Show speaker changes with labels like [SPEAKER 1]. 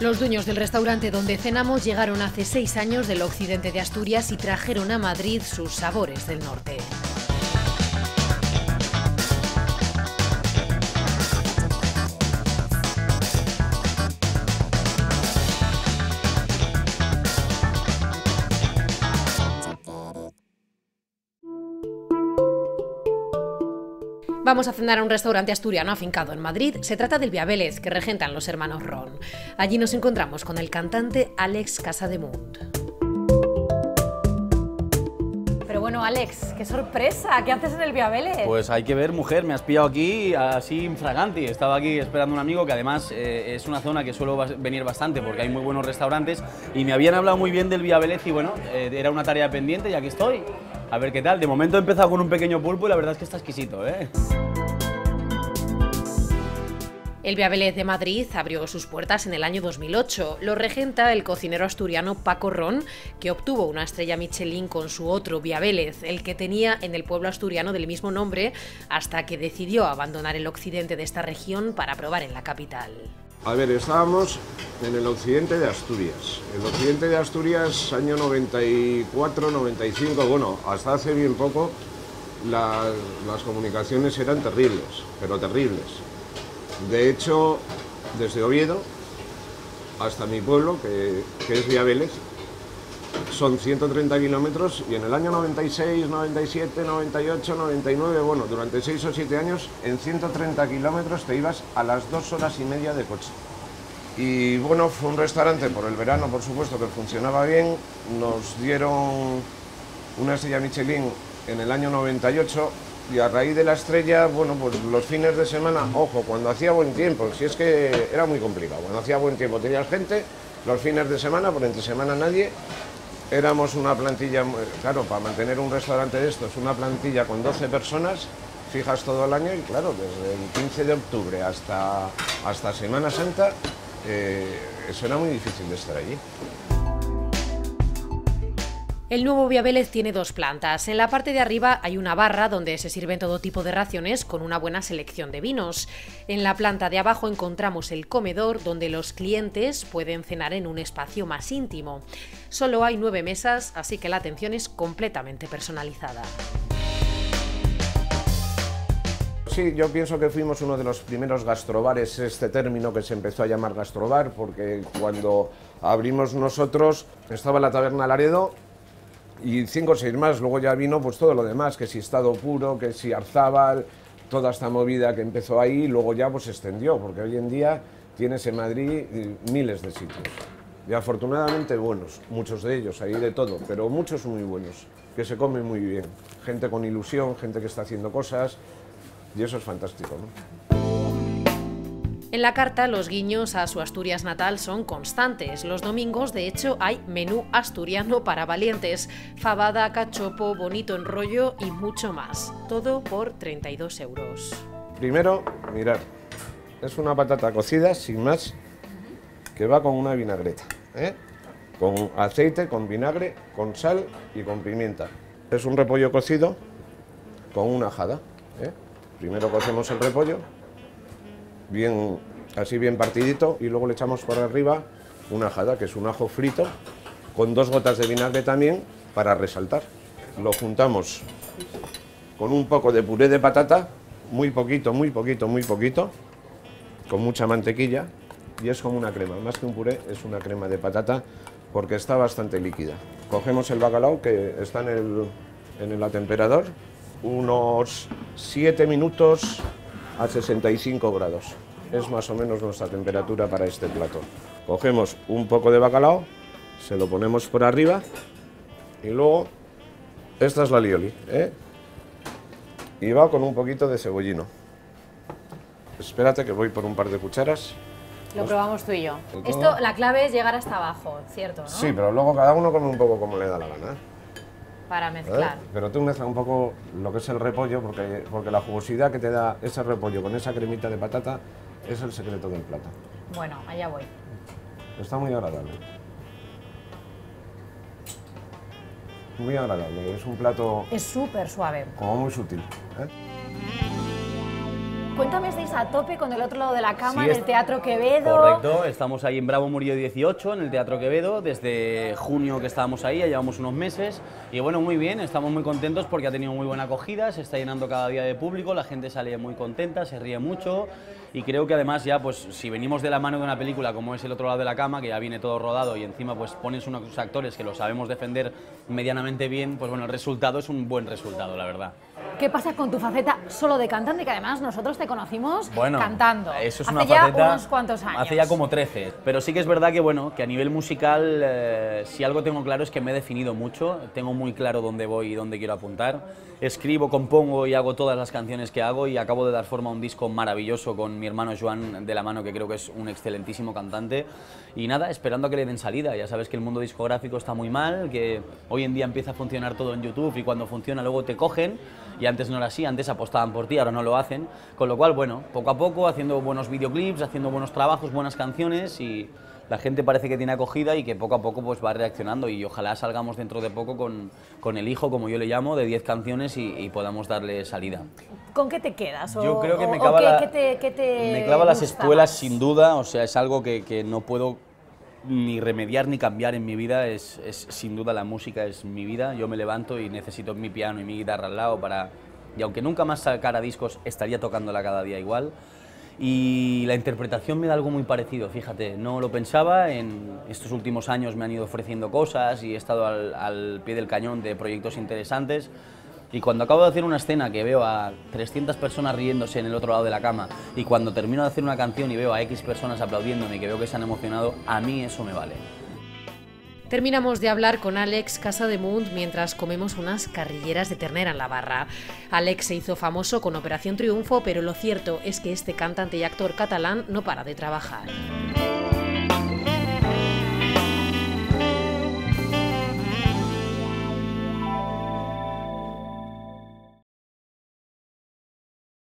[SPEAKER 1] Los dueños del restaurante donde cenamos llegaron hace seis años del occidente de Asturias y trajeron a Madrid sus sabores del norte. Vamos a cenar a un restaurante asturiano afincado en Madrid. Se trata del Via Vélez, que regentan los hermanos Ron. Allí nos encontramos con el cantante Alex Casademunt.
[SPEAKER 2] Alex, qué sorpresa. ¿Qué haces en el Via Vélez?
[SPEAKER 3] Pues hay que ver, mujer, me has pillado aquí así infraganti. Estaba aquí esperando a un amigo que además eh, es una zona que suelo venir bastante porque hay muy buenos restaurantes y me habían hablado muy bien del Via Vélez y bueno, eh, era una tarea pendiente y aquí estoy. A ver qué tal. De momento he empezado con un pequeño pulpo y la verdad es que está exquisito, ¿eh?
[SPEAKER 1] El Via de Madrid abrió sus puertas en el año 2008. Lo regenta el cocinero asturiano Paco Ron, que obtuvo una estrella Michelin con su otro Via el que tenía en el pueblo asturiano del mismo nombre, hasta que decidió abandonar el occidente de esta región para probar en la capital.
[SPEAKER 4] A ver, estábamos en el occidente de Asturias. El occidente de Asturias, año 94, 95, bueno, hasta hace bien poco, la- las comunicaciones eran terribles, pero terribles. De hecho, desde Oviedo hasta mi pueblo, que, que es Vía Vélez, son 130 kilómetros y en el año 96, 97, 98, 99, bueno, durante 6 o 7 años, en 130 kilómetros te ibas a las 2 horas y media de coche. Y bueno, fue un restaurante por el verano, por supuesto, que funcionaba bien. Nos dieron una estrella Michelin en el año 98 y a raíz de la estrella, bueno, pues los fines de semana, ojo, cuando hacía buen tiempo, si es que era muy complicado, cuando hacía buen tiempo tenías gente, los fines de semana, por entre semana nadie, éramos una plantilla, muy- claro, para mantener un restaurante de estos, una plantilla con 12 personas, fijas todo el año y claro, desde el 15 de octubre hasta, hasta Semana Santa, eh, eso era muy difícil de estar allí.
[SPEAKER 1] El nuevo Via Vélez tiene dos plantas. En la parte de arriba hay una barra donde se sirven todo tipo de raciones con una buena selección de vinos. En la planta de abajo encontramos el comedor donde los clientes pueden cenar en un espacio más íntimo. Solo hay nueve mesas, así que la atención es completamente personalizada.
[SPEAKER 4] Sí, yo pienso que fuimos uno de los primeros gastrobares, este término que se empezó a llamar gastrobar, porque cuando abrimos nosotros estaba la taberna Laredo y cinco o seis más, luego ya vino pues todo lo demás, que si Estado Puro, que si Arzábal, toda esta movida que empezó ahí, luego ya pues se extendió, porque hoy en día tienes en Madrid eh, miles de sitios. Y afortunadamente buenos, muchos de ellos, hay de todo, pero muchos muy buenos, que se comen muy bien. Gente con ilusión, gente que está haciendo cosas, y eso es fantástico.
[SPEAKER 1] En la carta, los guiños a su Asturias natal son constantes. Los domingos, de hecho, hay menú asturiano para valientes. Fabada, cachopo, bonito enrollo y mucho más. Todo por 32 euros.
[SPEAKER 4] Primero, mirar, es una patata cocida, sin más, que va con una vinagreta, ¿eh? con aceite, con vinagre, con sal y con pimienta. Es un repollo cocido con una ajada. ¿eh? Primero cocemos el repollo, bien, así bien partidito, y luego le echamos por arriba una ajada, que es un ajo frito, con dos gotas de vinagre también, para resaltar. Lo juntamos con un poco de puré de patata, muy poquito, muy poquito, muy poquito, con mucha mantequilla, y es como una crema, más que un puré, es una crema de patata, porque está bastante líquida. Cogemos el bacalao, que está en el, en el atemperador, unos 7 minutos a 65 grados. Es más o menos nuestra temperatura para este plato. Cogemos un poco de bacalao, se lo ponemos por arriba, y luego, esta es la lioli, ¿eh? y va con un poquito de cebollino. Espérate que voy por un par de cucharas.
[SPEAKER 2] Lo probamos tú y yo. Esto, la clave es llegar hasta abajo, ¿cierto? ¿no?
[SPEAKER 4] Sí, pero luego cada uno come un poco como le da la gana.
[SPEAKER 2] Para
[SPEAKER 4] ¿Eh?
[SPEAKER 2] mezclar.
[SPEAKER 4] Pero tú mezcla un poco lo que es el repollo, porque, porque la jugosidad que te da ese repollo con esa cremita de patata es el secreto del plato.
[SPEAKER 2] Bueno, allá voy.
[SPEAKER 4] Está muy agradable. Muy agradable, es un plato
[SPEAKER 2] Es súper suave.
[SPEAKER 4] como muy sutil. ¿eh?
[SPEAKER 2] Cuéntame, estáis a tope con el otro lado de la cama,
[SPEAKER 3] Sí,
[SPEAKER 2] en el Teatro Quevedo.
[SPEAKER 3] Correcto, estamos ahí en Bravo Murillo 18, en el Teatro Quevedo, desde junio que estábamos ahí, ya llevamos unos meses. Y bueno, muy bien, estamos muy contentos porque ha tenido muy buena acogida, se está llenando cada día de público, la gente sale muy contenta, se ríe mucho. Y creo que además ya, pues si venimos de la mano de una película como es El otro lado de la cama, que ya viene todo rodado y encima pues pones unos actores que lo sabemos defender medianamente bien, pues bueno, el resultado es un buen resultado, la verdad.
[SPEAKER 2] ¿Qué pasa con tu faceta solo de cantante? Que además nosotros te conocimos
[SPEAKER 3] Bueno,
[SPEAKER 2] cantando.
[SPEAKER 3] Eso es
[SPEAKER 2] Hace
[SPEAKER 3] una
[SPEAKER 2] ya
[SPEAKER 3] faceta-
[SPEAKER 2] unos cuantos años.
[SPEAKER 3] Hace ya como 13. Pero sí que es verdad que, bueno, que a nivel musical, eh, si algo tengo claro es que me he definido mucho. Tengo muy claro dónde voy y dónde quiero apuntar. Escribo, compongo y hago todas las canciones que hago y acabo de dar forma a un disco maravilloso con mi hermano Joan de la mano, que creo que es un excelentísimo cantante. Y nada, esperando a que le den salida. Ya sabes que el mundo discográfico está muy mal, que hoy en día empieza a funcionar todo en YouTube y cuando funciona luego te cogen. Y antes no era así, antes apostaban por ti, ahora no lo hacen. Con lo cual, bueno, poco a poco, haciendo buenos videoclips, haciendo buenos trabajos, buenas canciones y la gente parece que tiene acogida y que poco a poco pues va reaccionando y ojalá salgamos dentro de poco con, con el hijo, como yo le llamo, de 10 canciones y, y podamos darle salida.
[SPEAKER 2] ¿Con qué te quedas? O-
[SPEAKER 3] Yo creo que me clava, la-
[SPEAKER 2] te- te
[SPEAKER 3] me clava las
[SPEAKER 2] más?
[SPEAKER 3] sin duda, o sea, es algo que, que no puedo ni remediar ni cambiar en mi vida, es, es sin duda la música, es mi vida, yo me levanto y necesito mi piano y mi guitarra al lado para, y aunque nunca más sacara discos, estaría tocándola cada día igual. Y la interpretación me da algo muy parecido, fíjate, no lo pensaba, en estos últimos años me han ido ofreciendo cosas y he estado al, al pie del cañón de proyectos interesantes. Y cuando acabo de hacer una escena que veo a 300 personas riéndose en el otro lado de la cama y cuando termino de hacer una canción y veo a X personas aplaudiéndome y que veo que se han emocionado, a mí eso me vale.
[SPEAKER 1] Terminamos de hablar con Alex Casa de Munt mientras comemos unas carrilleras de ternera en la barra. Alex se hizo famoso con Operación Triunfo, pero lo cierto es que este cantante y actor catalán no para de trabajar.